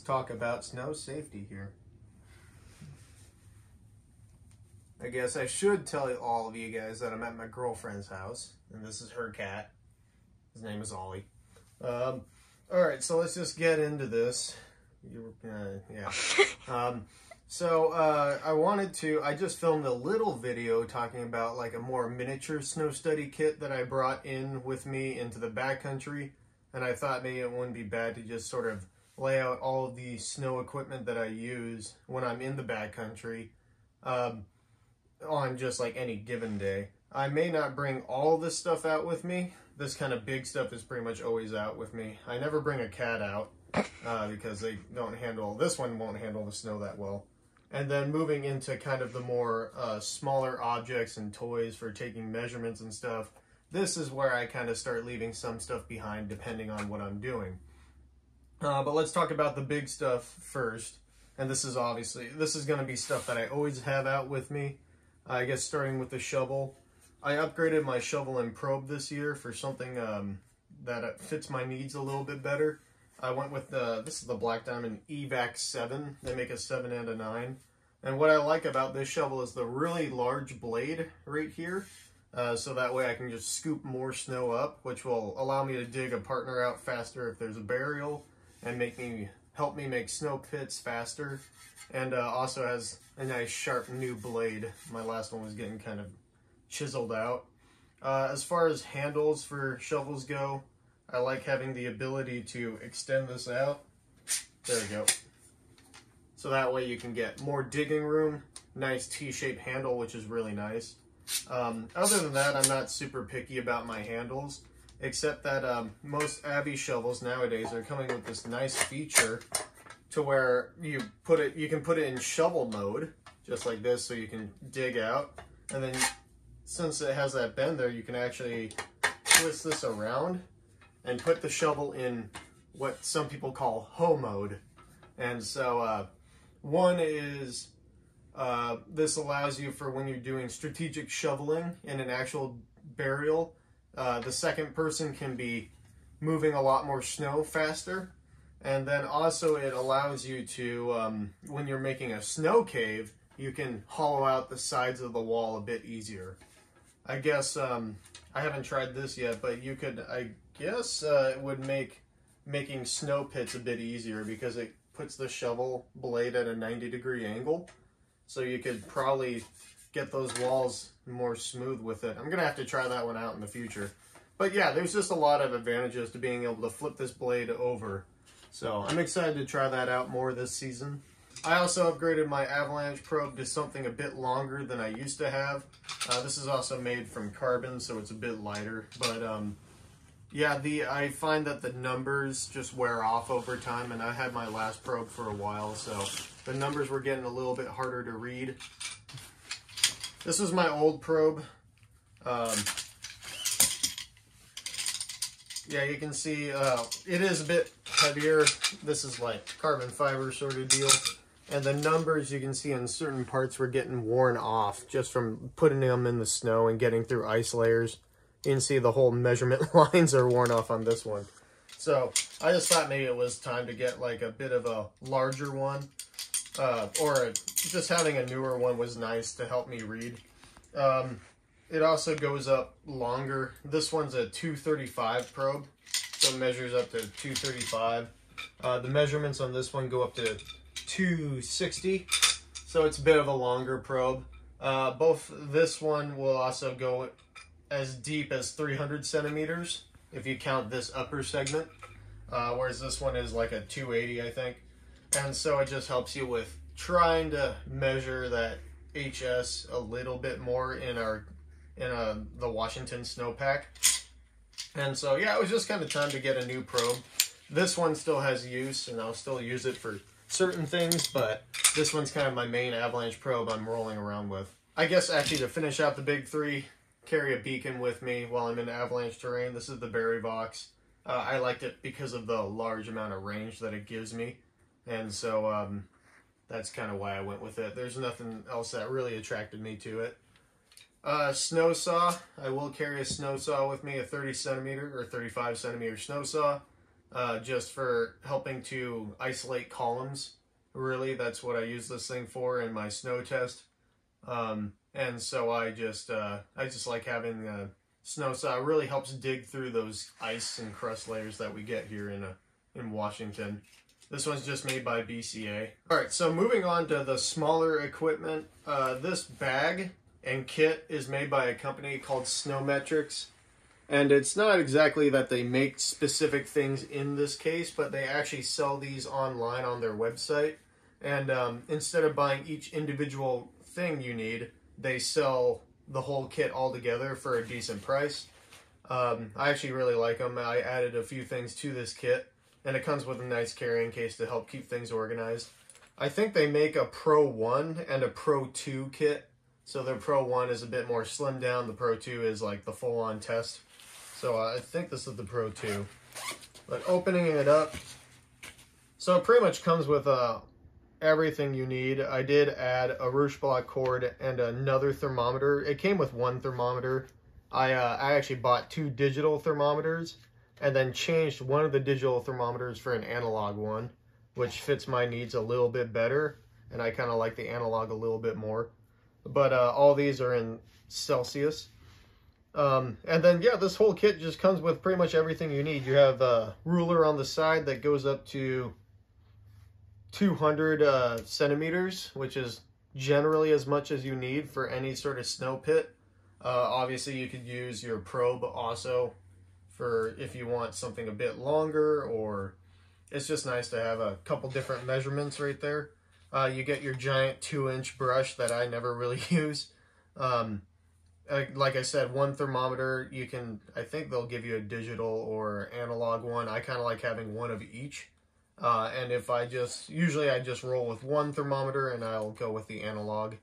let's talk about snow safety here. I guess I should tell all of you guys that I'm at my girlfriend's house, and this is her cat. His name is Ollie. Um, all right, so let's just get into this. You, uh, yeah. Um, so uh, I wanted to. I just filmed a little video talking about like a more miniature snow study kit that I brought in with me into the backcountry, and I thought maybe it wouldn't be bad to just sort of lay out all of the snow equipment that I use when I'm in the backcountry. Um, on just like any given day. I may not bring all this stuff out with me. This kind of big stuff is pretty much always out with me. I never bring a cat out uh, because they don't handle, this one won't handle the snow that well. And then moving into kind of the more uh, smaller objects and toys for taking measurements and stuff, this is where I kind of start leaving some stuff behind depending on what I'm doing. Uh, but let's talk about the big stuff first. And this is obviously, this is going to be stuff that I always have out with me. I guess starting with the shovel. I upgraded my shovel and probe this year for something um, that fits my needs a little bit better. I went with the, this is the Black Diamond Evac 7. They make a 7 and a 9. And what I like about this shovel is the really large blade right here. Uh, so that way I can just scoop more snow up, which will allow me to dig a partner out faster if there's a burial and make me help me make snow pits faster. And uh, also has a nice sharp new blade. My last one was getting kind of chiseled out. Uh, as far as handles for shovels go, I like having the ability to extend this out. There we go. So that way you can get more digging room, nice T-shaped handle, which is really nice. Um, other than that, I'm not super picky about my handles, except that um, most Abby shovels nowadays are coming with this nice feature to where you put it, you can put it in shovel mode, just like this, so you can dig out. And then since it has that bend there, you can actually twist this around and put the shovel in what some people call hoe mode. And so uh, one is uh, this allows you for when you're doing strategic shoveling in an actual burial. Uh, the second person can be moving a lot more snow faster and then also it allows you to, um, when you're making a snow cave, you can hollow out the sides of the wall a bit easier. I guess, um, I haven't tried this yet, but you could, I guess uh, it would make making snow pits a bit easier because it puts the shovel blade at a 90 degree angle. So you could probably get those walls more smooth with it. I'm going to have to try that one out in the future. But yeah, there's just a lot of advantages to being able to flip this blade over so I'm excited to try that out more this season. I also upgraded my avalanche probe to something a bit longer than I used to have. Uh, this is also made from carbon, so it's a bit lighter. But um, yeah, the I find that the numbers just wear off over time, and I had my last probe for a while, so the numbers were getting a little bit harder to read. This is my old probe. Um, yeah, you can see uh, it is a bit heavier. This is like carbon fiber sort of deal. And the numbers you can see in certain parts were getting worn off just from putting them in the snow and getting through ice layers. You can see the whole measurement lines are worn off on this one. So I just thought maybe it was time to get like a bit of a larger one. Uh, or a, just having a newer one was nice to help me read. Um, it also goes up longer. This one's a 235 probe, so it measures up to 235. Uh, the measurements on this one go up to 260, so it's a bit of a longer probe. Uh, both this one will also go as deep as 300 centimeters if you count this upper segment, uh, whereas this one is like a 280, I think. And so it just helps you with trying to measure that HS a little bit more in our in a, the Washington snowpack. And so, yeah, it was just kind of time to get a new probe. This one still has use, and I'll still use it for certain things, but this one's kind of my main avalanche probe I'm rolling around with. I guess actually to finish out the big three, carry a beacon with me while I'm in avalanche terrain. This is the Barryvox. Uh, I liked it because of the large amount of range that it gives me. And so um, that's kind of why I went with it. There's nothing else that really attracted me to it. Uh, snow saw. I will carry a snow saw with me, a 30 centimeter or 35 centimeter snow saw. uh, just for helping to isolate columns. Really, that's what I use this thing for in my snow test. Um, and so I just uh, I just like having uh, snow saw. It really helps dig through those ice and crust layers that we get here in uh, in Washington. This one's just made by BCA. All right, so moving on to the smaller equipment. Uh, this bag and kit is made by a company called Snowmetrics. And it's not exactly that they make specific things in this case, but they actually sell these online on their website. And um, instead of buying each individual thing you need, they sell the whole kit all together for a decent price. Um, I actually really like them. I added a few things to this kit and it comes with a nice carrying case to help keep things organized. I think they make a Pro 1 and a Pro 2 kit. So their Pro 1 is a bit more slimmed down. The Pro 2 is like the full-on test. So I think this is the Pro 2. But opening it up, so it pretty much comes with uh, everything you need. I did add a Rutschblock cord and another thermometer. It came with one thermometer. I, uh, I actually bought two digital thermometers and then changed one of the digital thermometers for an analog one, which fits my needs a little bit better, and I kind of like the analog a little bit more. But uh, all these are in Celsius. Um, and then, yeah, this whole kit just comes with pretty much everything you need. You have a ruler on the side that goes up to 200 uh, centimeters, which is generally as much as you need for any sort of snow pit. Uh, obviously, you could use your probe also for if you want something a bit longer or it's just nice to have a couple different measurements right there. Uh, you get your giant two inch brush that I never really use. Um, like I said, one thermometer, you can, I think they'll give you a digital or analog one. I kind of like having one of each. Uh, and if I just, usually I just roll with one thermometer and I'll go with the analog.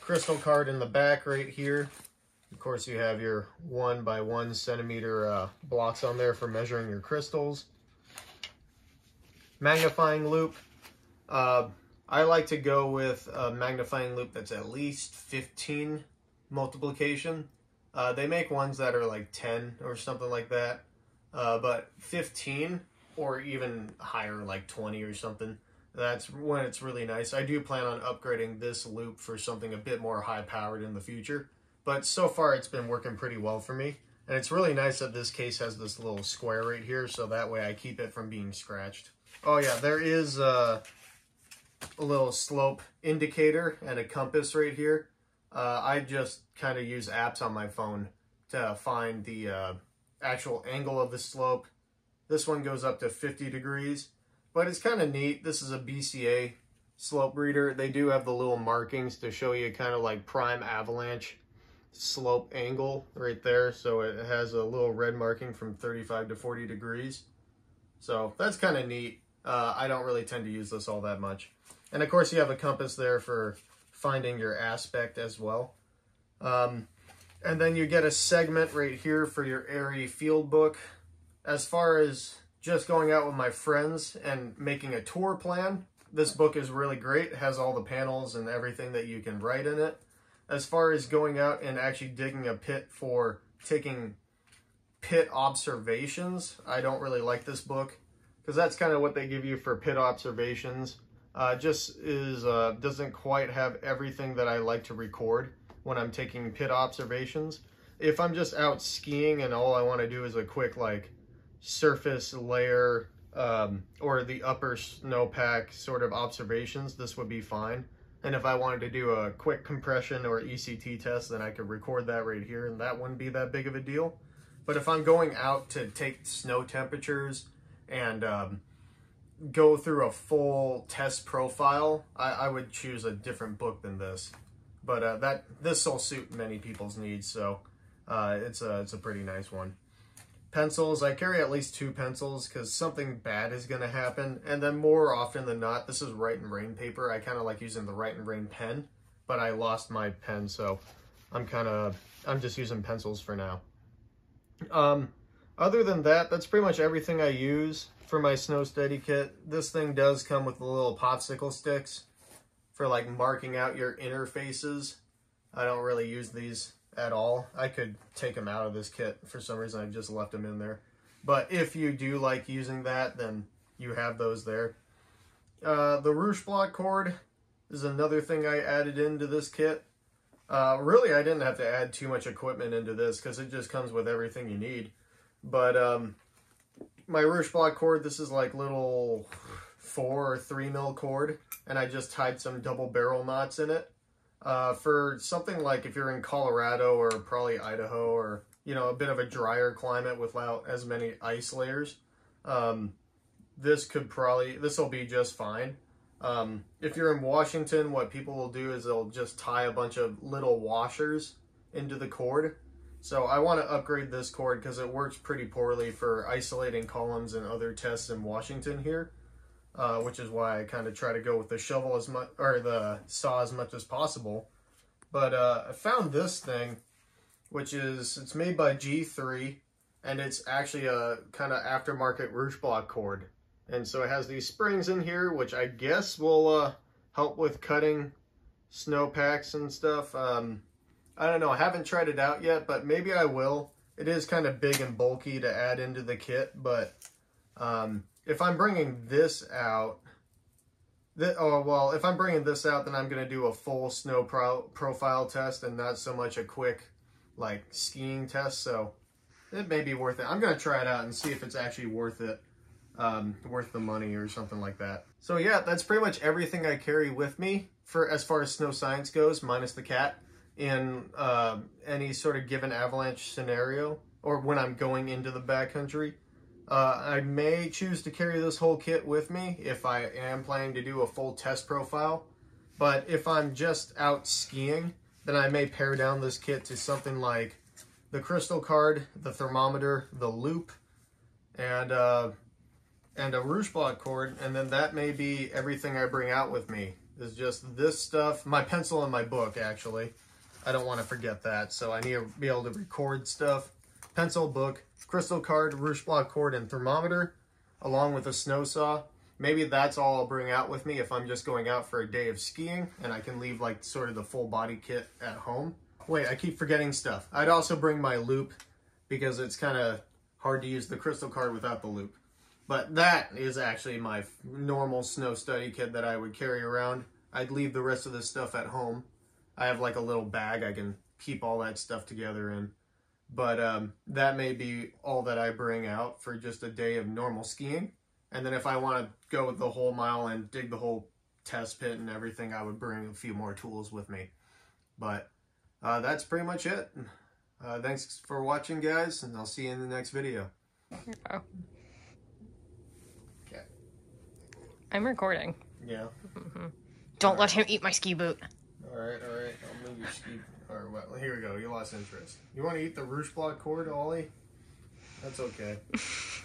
Crystal card in the back right here. Of course, you have your one by one centimeter uh, blocks on there for measuring your crystals. Magnifying loupe. Uh, I like to go with a magnifying loupe that's at least 15 multiplication. Uh, they make ones that are like 10 or something like that. Uh, but 15 or even higher, like 20 or something, that's when it's really nice. I do plan on upgrading this loupe for something a bit more high powered in the future. But so far it's been working pretty well for me. And it's really nice that this case has this little square right here, so that way I keep it from being scratched. Oh yeah, there is a, a little slope indicator and a compass right here. Uh, I just kind of use apps on my phone to find the uh, actual angle of the slope. This one goes up to 50 degrees, but it's kind of neat. This is a BCA slope reader. They do have the little markings to show you kind of like prime avalanche slope angle right there. So it has a little red marking from 35 to 40 degrees. So that's kind of neat. Uh, I don't really tend to use this all that much. And of course you have a compass there for finding your aspect as well. Um, and then you get a segment right here for your AIARE field book. As far as just going out with my friends and making a tour plan, this book is really great. It has all the panels and everything that you can write in it as far as going out and actually digging a pit for taking pit observations, I don't really like this book because that's kind of what they give you for pit observations. Uh, just is uh, doesn't quite have everything that I like to record when I'm taking pit observations. If I'm just out skiing and all I want to do is a quick like surface layer um, or the upper snowpack sort of observations, this would be fine. And if I wanted to do a quick compression or ECT test, then I could record that right here and that wouldn't be that big of a deal. But if I'm going out to take snow temperatures and um, go through a full test profile, I, I, would choose a different book than this. But uh, that this will suit many people's needs, so uh, it's a it's a pretty nice one. Pencils, I carry at least two pencils because something bad is going to happen. And then more often than not, this is Write and Rain paper. I kind of like using the Write and Rain pen, but I lost my pen, so I'm kind of, I'm just using pencils for now. Um, other than that, that's pretty much everything I use for my Snow Steady kit. This thing does come with the little popsicle sticks for like marking out your interfaces. I don't really use these at all. I could take them out of this kit. For some reason, I've just left them in there. But if you do like using that, then you have those there. Uh, the Rutschblock cord is another thing I added into this kit. Uh, really, I didn't have to add too much equipment into this because it just comes with everything you need. But um, my Rutschblock cord, this is like little four or three mil cord, and I just tied some double barrel knots in it. Uh, for something like if you're in Colorado or probably Idaho or you know a bit of a drier climate without as many ice layers, um, this could probably this will be just fine. Um, if you're in Washington, what people will do is they'll just tie a bunch of little washers into the cord. So I want to upgrade this cord because it works pretty poorly for isolating columns and other tests in Washington here, uh, which is why I kind of try to go with the shovel as much or the saw as much as possible. But uh, I found this thing, which is it's made by G3, and it's actually a kind of aftermarket Rutschblock cord. And so it has these springs in here, which I guess will uh, help with cutting snowpacks and stuff. Um, I don't know. I haven't tried it out yet, but maybe I will. It is kind of big and bulky to add into the kit, but um, if I'm bringing this out, th oh, well, if I'm bringing this out, then I'm going to do a full snow pro profile test and not so much a quick, like, skiing test, so it may be worth it. I'm going to try it out and see if it's actually worth it um, worth the money or something like that. So yeah, that's pretty much everything I carry with me for as far as snow science goes, minus the cat, in uh, any sort of given avalanche scenario or when I'm going into the backcountry. Uh, I may choose to carry this whole kit with me if I am planning to do a full test profile. But if I'm just out skiing, then I may pare down this kit to something like the crystal card, the thermometer, the loupe, and uh, and a block cord, and then that may be everything I bring out with me. Is just this stuff, my pencil and my book, actually. I don't want to forget that, so I need to be able to record stuff. Pencil, book, crystal card, Rutschblock cord, and thermometer, along with a snow saw. Maybe that's all I'll bring out with me if I'm just going out for a day of skiing, and I can leave like sort of the full body kit at home. Wait, I keep forgetting stuff. I'd also bring my loupe, because it's kind of hard to use the crystal card without the loupe. But that is actually my normal snow study kit that I would carry around. I'd leave the rest of this stuff at home. I have like a little bag I can keep all that stuff together in. But um, that may be all that I bring out for just a day of normal skiing. And then if I want to go the whole mile and dig the whole test pit and everything, I would bring a few more tools with me. But uh, that's pretty much it. Uh, thanks for watching, guys, and I'll see you in the next video. Oh. I'm recording. Yeah. Mm -hmm. Don't all let right. him eat my ski boot. All right, all right. I'll move your ski. All right, well, here we go. You lost interest. You want to eat the Rutschblock cord, Ollie? That's okay.